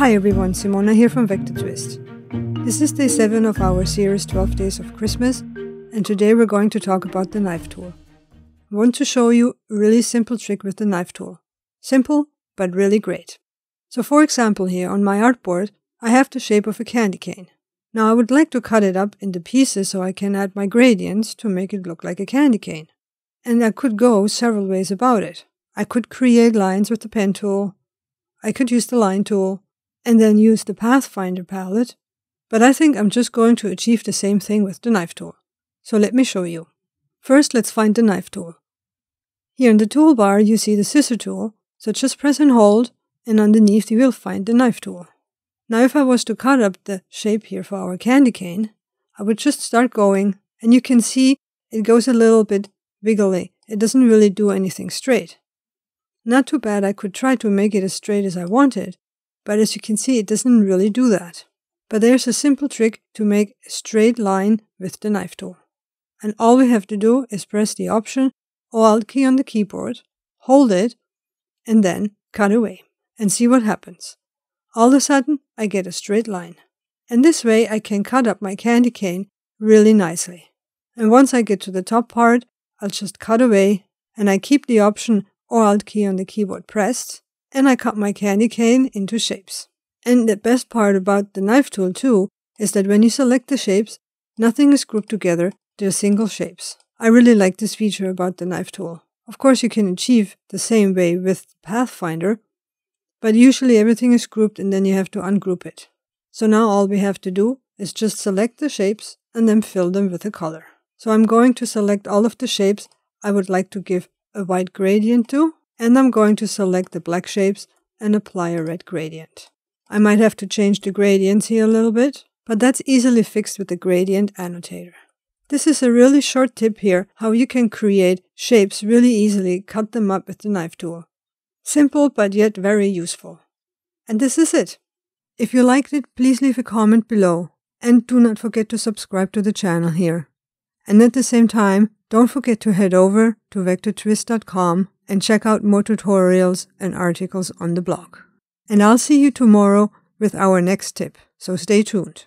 Hi everyone, Simona here from Vector Twist. This is day 7 of our series 12 Days of Christmas, and today we're going to talk about the knife tool. I want to show you a really simple trick with the knife tool. Simple, but really great. So for example here on my artboard, I have the shape of a candy cane. Now I would like to cut it up into pieces so I can add my gradients to make it look like a candy cane. And I could go several ways about it. I could create lines with the pen tool. I could use the line tool and then use the Pathfinder palette, but I think I'm just going to achieve the same thing with the knife tool. So let me show you. First, let's find the knife tool. Here in the toolbar, you see the scissor tool, so just press and hold, and underneath you will find the knife tool. Now, if I was to cut up the shape here for our candy cane, I would just start going, and you can see it goes a little bit wiggly. It doesn't really do anything straight. Not too bad, I could try to make it as straight as I wanted, but as you can see, it doesn't really do that. But there's a simple trick to make a straight line with the knife tool. And all we have to do is press the Option or Alt key on the keyboard, hold it, and then cut away, and see what happens. All of a sudden, I get a straight line. And this way, I can cut up my candy cane really nicely. And once I get to the top part, I'll just cut away, and I keep the Option or Alt key on the keyboard pressed, and I cut my candy cane into shapes. And the best part about the knife tool too is that when you select the shapes, nothing is grouped together, they're single shapes. I really like this feature about the knife tool. Of course, you can achieve the same way with the Pathfinder, but usually everything is grouped and then you have to ungroup it. So now all we have to do is just select the shapes and then fill them with a color. So I'm going to select all of the shapes I would like to give a white gradient to, and I'm going to select the black shapes and apply a red gradient. I might have to change the gradients here a little bit, but that's easily fixed with the gradient annotator. This is a really short tip here how you can create shapes really easily, cut them up with the knife tool. Simple but yet very useful. And this is it. If you liked it, please leave a comment below and do not forget to subscribe to the channel here. And at the same time, don't forget to head over to vectortwist.com and check out more tutorials and articles on the blog. And I'll see you tomorrow with our next tip, so stay tuned.